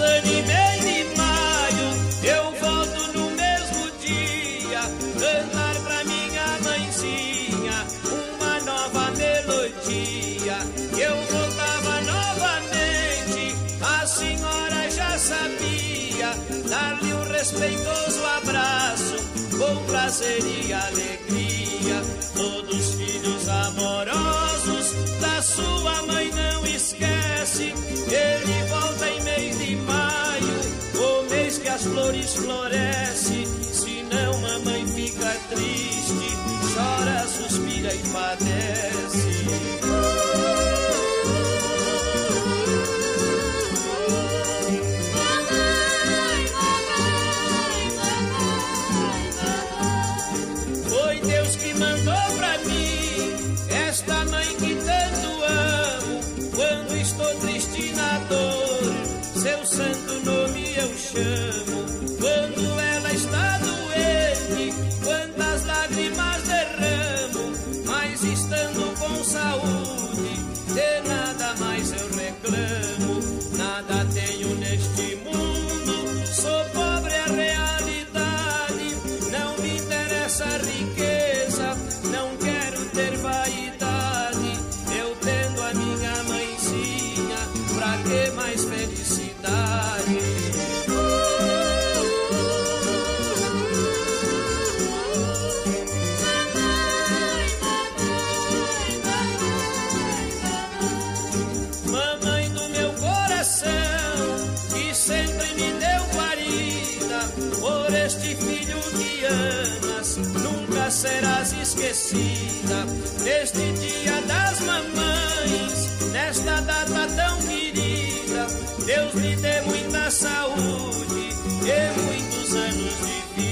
desanimei de maio, eu volto no mesmo dia, cantar pra minha mãezinha uma nova melodia. Eu voltava novamente, a senhora já sabia, dar-lhe um respeitoso abraço, com prazer e alegria. Todos filhos amorosos que as flores florescem. Se não, mamãe fica triste, chora, suspira e padece. Santo nome Quando ela está doente, quantas lágrimas derramo. Mas estando com saúde, de nada mais eu reclamo. Nada tenho neste mundo, sou pobre a realidade. Não me interessa a riqueza, não quero ter vaidade. Eu tendo a minha mãezinha, pra que mais felicidade? Sempre me deu guarida, por este filho que amas, nunca serás esquecida. Neste dia das mamães, nesta data tão querida, Deus lhe dê muita saúde e muitos anos de vida.